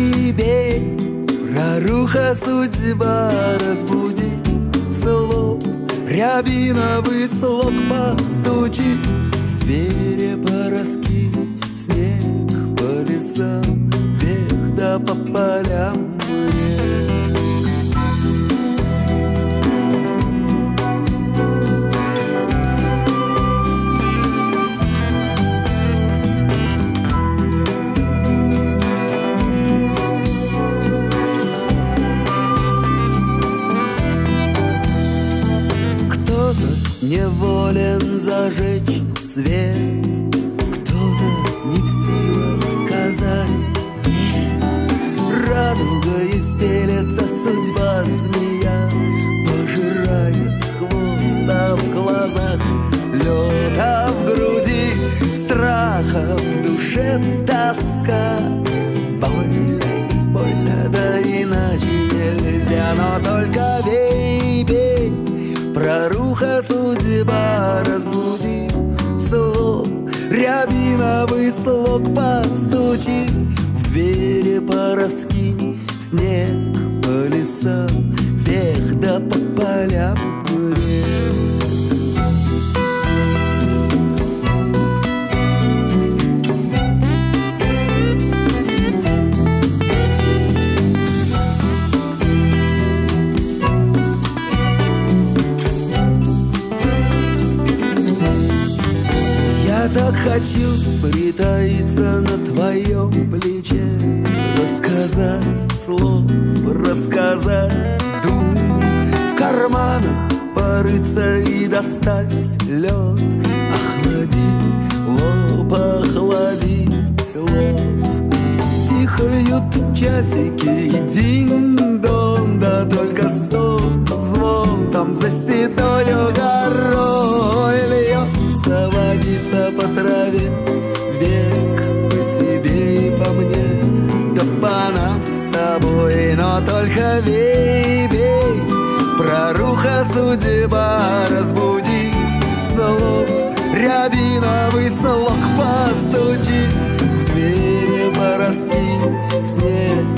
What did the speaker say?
тебе Проруха судьба разбудит Слов рябиновый слог постучит. Неволен зажечь свет. Кто-то не в силах сказать нет Радугой стелется судьба змея. Пожирает хвост, а в глазах лед А в груди страха, в душе тоска. Больно Проруха судьба разбуди. Слог Рябиновый слог подстучи. В двери пороски хочу притаиться на твоем плече. Рассказать слов, рассказать дум В карманах порыться и достать лед Охладить лоб, охладить лоб. Тихают часики динь-дон небо разбуди Солоб, рябиновый солок постучи В двери пороски снег